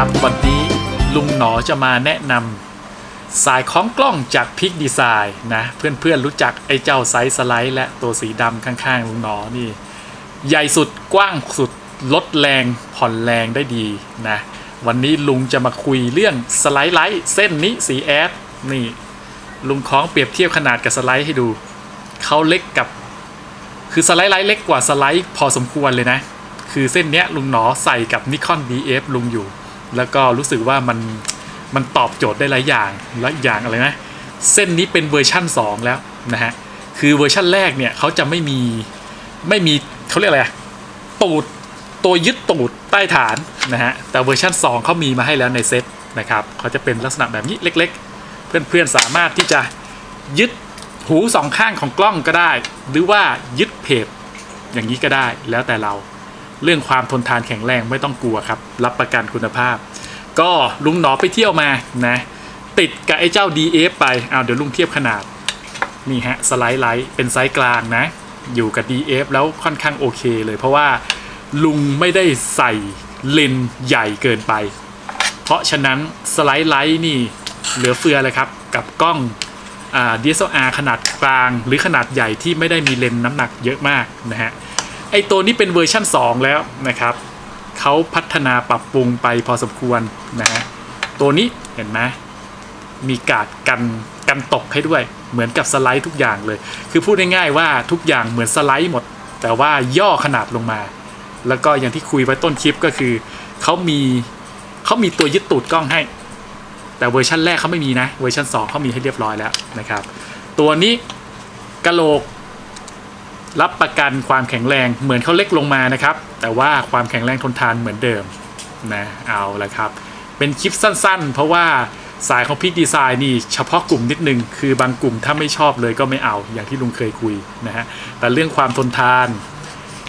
ครับ วันนี้ลุงหนอจะมาแนะนำสายของกล้องจาก Peak Design นะเพื่อนๆรู้จักไอ้เจ้าไซส์สไลด์ และตัวสีดำข้างๆลุงหนอนี่ ใหญ่สุดกว้างสุดลดแรงผ่อนแรงได้ดีนะวันนี้ลุงจะมาคุยเรื่อง Slide Lite เส้นนี้สีแอดนี่ ลุงคล้องเปรียบเทียบขนาดกับสไลด์ให้ดูเขาเล็กกับ คือ Slide Lite เล็กกว่าสไลด์พอสมควรเลยนะ คือเส้นเนี้ยลุงหนอใส่กับ Nikon DF ลุงอยู่ แล้วก็รู้สึกว่ามันมันตอบโจทย์ได้หลายอย่างและอย่างอะไรนะเส้นนี้เป็นเวอร์ชั่น 2 แล้วนะฮะคือเวอร์ชั่นแรกเนี่ยเขาจะไม่มีไม่มีเขาเรียกอะไรตูดตัวยึดตูดใต้ฐานนะฮะแต่เวอร์ชัน2 เขามีมาให้แล้วในเซ็ตนะครับเขาจะเป็นลักษณะแบบนี้เล็ก ๆ เพื่อนๆสามารถที่จะยึดหูสองข้างของกล้องก็ได้ หรือว่ายึดเพจอย่างนี้ก็ได้แล้วแต่เรา เรื่องความทนทานแข็งแรงไม่ต้องกลัวครับ รับประกันคุณภาพ ก็ลุงหนอไปเที่ยวมานะ ติดกับไอ้เจ้า DF ไปเอาเดี๋ยวลุงเทียบขนาด นี่ฮะ Slide Lite เป็นไซส์กลางนะ อยู่กับ DF แล้วค่อนข้างโอเคเลย เพราะว่าลุงไม่ได้ใส่เลนส์ใหญ่เกินไป เพราะฉะนั้น Slide Lite นี่เหลือเฟือเลยครับ กับกล้องอ่า DSLR ขนาดกลาง หรือขนาดใหญ่ที่ไม่ได้มีเลนน้ำหนักเยอะมากนะฮะ ไอตัวนี้เป็นเวอร์ชั่น 2 แล้วนะครับเขาพัฒนาปรับปรุงไปพอสมควรนะฮะตัวนี้เห็นไหมมีการ์ดกันกันตกให้ด้วยเหมือนกับสไลด์ทุกอย่างเลย คือพูดง่ายๆว่าทุกอย่างเหมือนสไลด์หมด แต่ว่าย่อขนาดลงมา แล้วก็อย่างที่คุยไว้ต้นคลิปก็คือเขามีเขามีตัวยึดตูดกล้องให้ แต่เวอร์ชันแรกเขาไม่มีนะ เวอร์ชัน2เขามีให้เรียบร้อยแล้วนะครับ ตัวนี้กะโหลก รับประกันความแข็งแรงเหมือนเขาเล็กลงมานะครับ แต่ว่าความแข็งแรงทนทานเหมือนเดิมนะเอาละครับ เป็นคลิปสั้นๆ เพราะว่าสายของ Peak Design นี่เฉพาะกลุ่มนิดนึง คือบางกลุ่มถ้าไม่ชอบเลยก็ไม่เอาอย่างที่ลุงเคยคุยนะฮะแต่เรื่องความทนทาน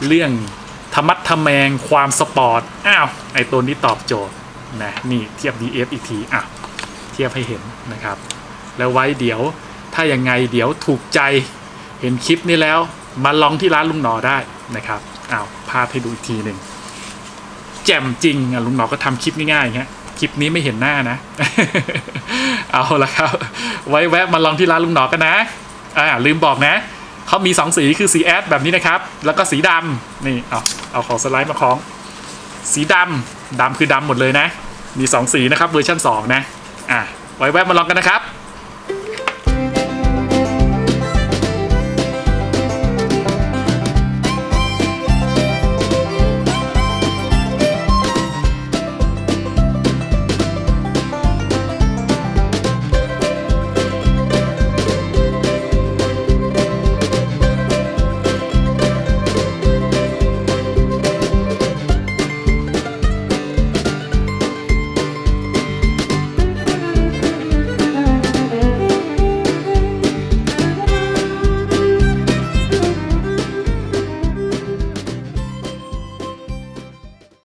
เรื่องธรรมัดทแมงความสปอร์ตอ้าวไอตัวนี้ตอบโจทย์นะนี่เทียบ DF อีกทีอะเทียบให้เห็นนะครับ แล้วไว้เดี๋ยวถ้ายังไงเดี๋ยวถูกใจเห็นคลิปนี้แล้ว มาลองที่ร้านลุงหนอได้นะครับอ้าวภาพให้ดูอีกทีหนึ่งแจ่มจริงอะลุงหนอก็ทำคลิปง่ายๆอย่างเงี้ยคลิปนี้ไม่เห็นหน้านะ เอาละครับ ไว้แวะมาลองที่ร้านลุงหนอกันนะอ่าลืมบอกนะเขามีสองสีคือสีแอดแบบนี้นะครับ แล้วก็สีดำนี่เอาเอาของสไลด์มาคล้อง สีดำดำคือดำหมดเลยนะ มีสองสีนะครับเวอร์ชันสองนะอ่าไว้แวะมาลองกันนะครับ